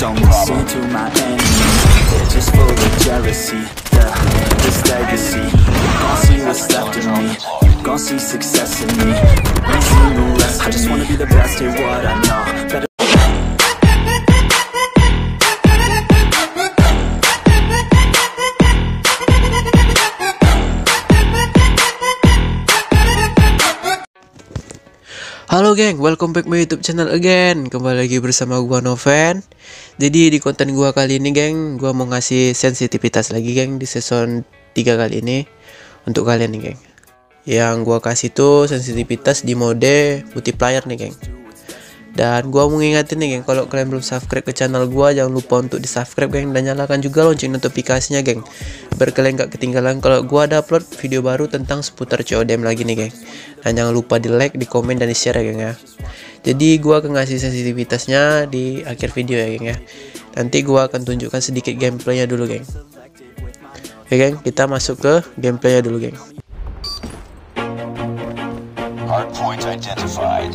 Don't listen to my enemies. They're just full of jealousy. Yeah, this legacy. You gon' see what's left of me. You gon' see success in me. Seen the rest I just wanna be the best at what I know. Better Halo geng, welcome back my YouTube channel again. Kembali lagi bersama gua Noven. Jadi di konten gua kali ini geng, gua mau ngasih sensitivitas lagi geng di season 3 kali ini untuk kalian nih geng. Yang gua kasih tuh sensitivitas di mode multiplayer nih geng. Dan gua mau ngingetin nih geng, kalau kalian belum subscribe ke channel gua jangan lupa untuk di-subscribe geng dan nyalakan juga lonceng notifikasinya geng. Biar kalian gak ketinggalan kalau gua ada upload video baru tentang seputar CODM lagi nih geng. Dan jangan lupa di-like, di-komen dan di-share ya geng ya. Jadi gua akan ngasih sensitivitasnya di akhir video ya geng ya. Nanti gua akan tunjukkan sedikit gameplaynya dulu geng. Oke geng, kita masuk ke gameplaynya dulu geng. Hard point identified.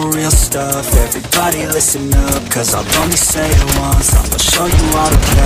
the real stuff, everybody listen up, cause I'll only say it once, I'm gonna show you all the path,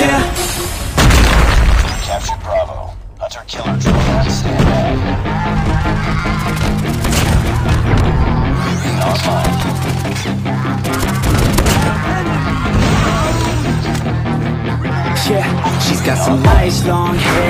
Yeah. Captured Bravo. Hunter killer drone on standby. Online. Yeah, she's got some nice long hair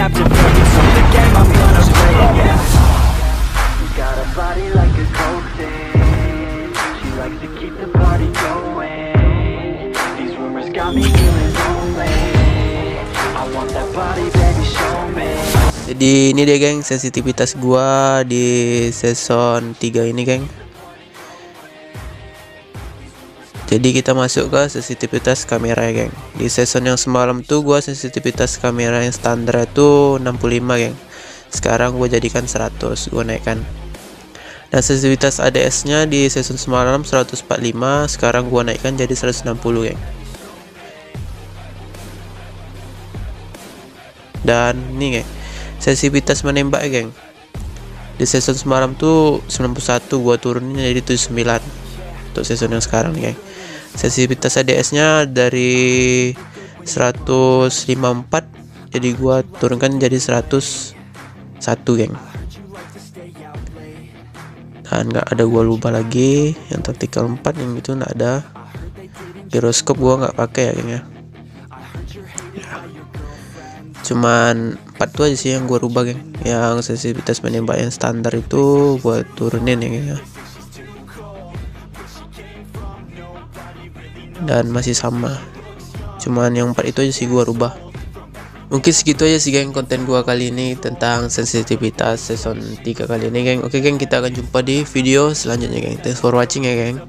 me captivated, so the game I'm gonna play. Yeah She got a body like a cocaine She likes to keep the party going. These rumors got me feeling lonely. I want that body, baby, show me. Jadi ini dia geng. Sensitivitas gua di season 3 ini geng. Jadi kita masuk ke sensitivitas kamera ya geng. Di season yang semalam tuh gua sensitivitas kamera yang standar itu 65 geng. Sekarang gua jadikan 100, gua naikkan. Dan sensitivitas ADS-nya di season semalam 145, sekarang gua naikkan jadi 160 geng. Dan nih geng, sensitivitas menembak ya, geng di season semalam tuh 91 gua turunin jadi 79 untuk season yang sekarang nih geng sensitivitas ADS nya dari 154 jadi gua turunkan jadi 101 geng. Dan nggak ada gua lupa lagi yang tactical 4 yang itu nggak ada. Giroskop gua nggak pakai ya geng ya. Cuman empat tuh aja sih yang gue rubah geng. Yang sensitivitas menembak yang standar itu gue turunin ya geng ya dan masih sama. Cuman yang empat itu aja sih gue rubah. Mungkin segitu aja sih geng konten gua kali ini tentang sensitivitas season 3 kali ini geng. Oke geng kita akan jumpa di video selanjutnya geng. Thanks for watching ya geng